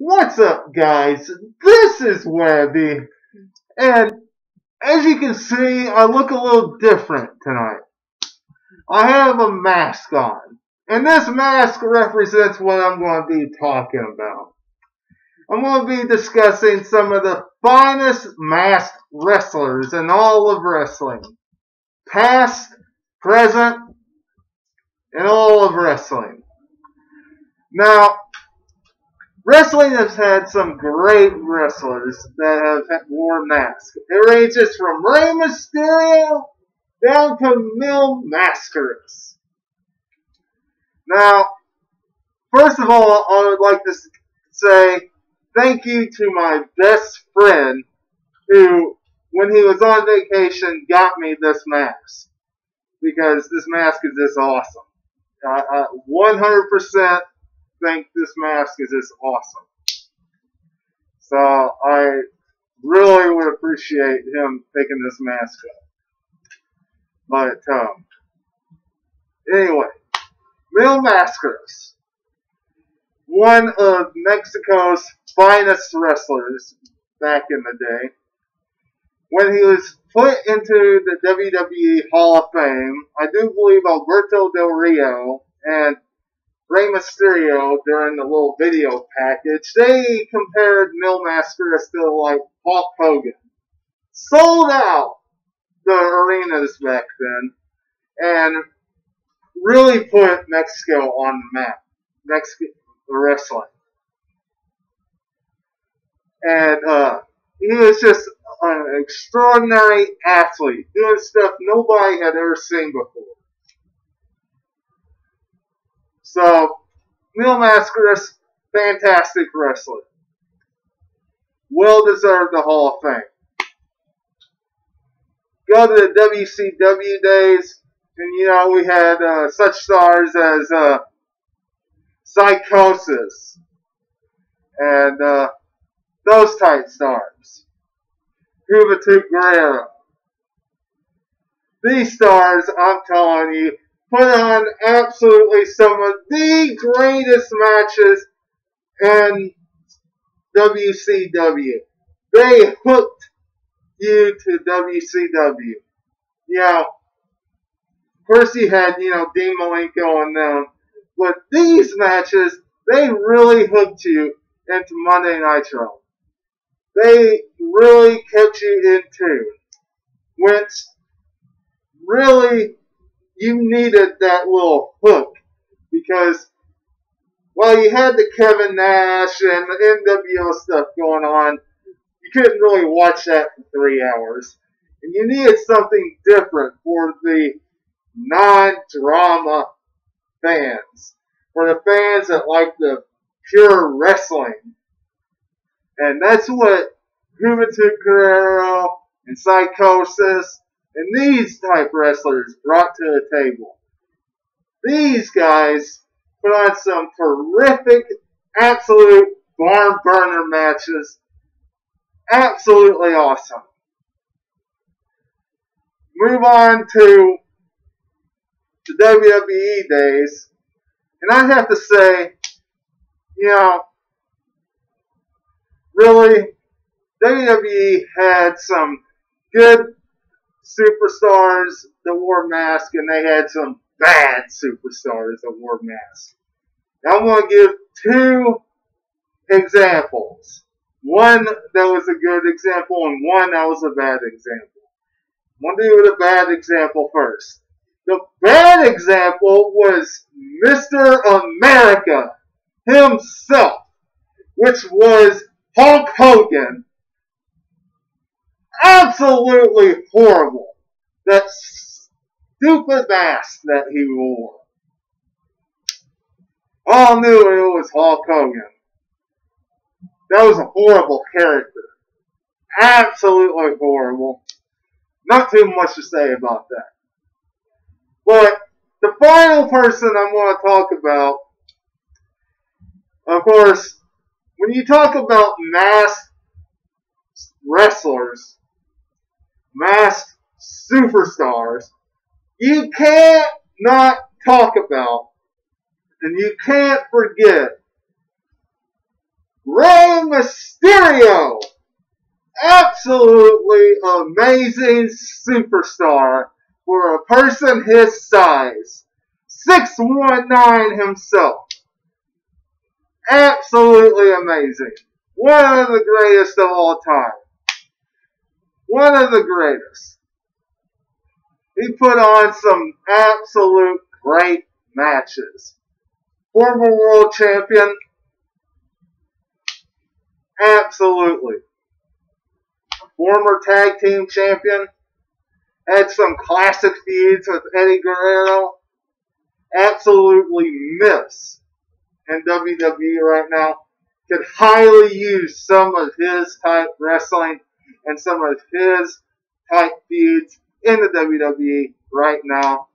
What's up, guys? This is Webby, and as you can see, I look a little different tonight. I have a mask on, and this mask represents what I'm going to be talking about. I'm going to be discussing some of the finest masked wrestlers in all of wrestling. Past, present, and all of wrestling. Now, Wrestling has had some great wrestlers that have worn masks. It ranges from Rey Mysterio down to Mil Mascaras. Now, first of all, I would like to say thank you to my best friend who, when he was on vacation, got me this mask. Because this mask is just awesome. Uh, uh, 100% think this mask is just awesome. So I really would appreciate him picking this mask up. But um, anyway, Mil Mascaras, one of Mexico's finest wrestlers back in the day. When he was put into the WWE Hall of Fame, I do believe Alberto Del Rio and Rey Mysterio during the little video package, they compared Mil Mascaras to like Hulk Hogan. Sold out the arenas back then and really put Mexico on the map. Mexico wrestling. And uh, he was just an extraordinary athlete, doing stuff nobody had ever seen before. So, Mil Mascaras, fantastic wrestler. Well deserved the Hall of Fame. Go to the WCW days, and you know, we had uh, such stars as uh, Psicosis and uh, those type stars. Juventud Guerrero. These stars, I'm telling you, put on absolutely some of the greatest matches in WCW. They hooked you to WCW. You know, you had, you know, Dean Malenko and them, but these matches, they really hooked you into Monday Night Nitro. They really kept you in tune. Which really you needed that little hook because while you had the Kevin Nash and the NWO stuff going on, you couldn't really watch that for three hours. And you needed something different for the non-drama fans. For the fans that like the pure wrestling. And that's what Juventud Guerrero and Psicosis and these type wrestlers brought to the table. These guys put on some terrific, absolute barn burner matches. Absolutely awesome. Move on to the WWE days. And I have to say, you know, really, WWE had some good superstars that wore masks, and they had some bad superstars that wore masks. I'm going to give two examples. One that was a good example, and one that was a bad example. I'm going to do the bad example first. The bad example was Mr. America himself, which was Hulk Hogan absolutely horrible. That stupid mask that he wore. All knew it was Hulk Hogan. That was a horrible character. Absolutely horrible. Not too much to say about that. But the final person I want to talk about, of course, when you talk about mass wrestlers, masked superstars, you can't not talk about and you can't forget Rey Mysterio. Absolutely amazing superstar for a person his size. 619 himself. Absolutely amazing. One of the greatest of all time. One of the greatest. He put on some absolute great matches. Former world champion. Absolutely. Former tag team champion. Had some classic feuds with Eddie Guerrero. Absolutely miss in WWE right now. Could highly use some of his type wrestling and some of his type feuds in the WWE right now.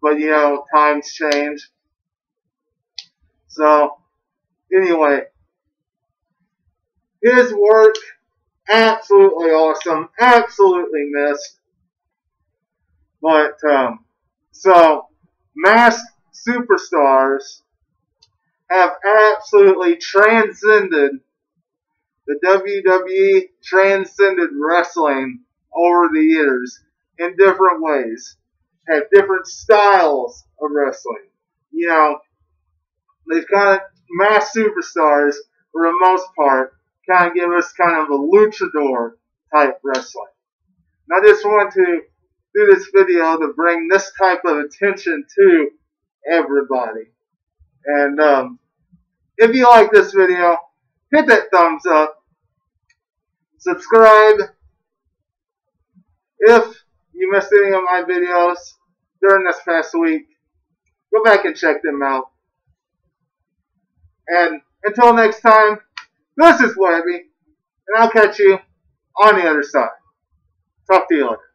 But you know, times change. So, anyway, his work, absolutely awesome, absolutely missed. But, um, so, masked superstars have absolutely transcended the WWE transcended wrestling over the years in different ways. Have different styles of wrestling. You know, they've kind of mass superstars for the most part kind of give us kind of a luchador type wrestling. And I just want to do this video to bring this type of attention to everybody. And um, if you like this video, hit that thumbs up. Subscribe. If you missed any of my videos during this past week, go back and check them out. And until next time, this is Webby, and I'll catch you on the other side. Talk to you later.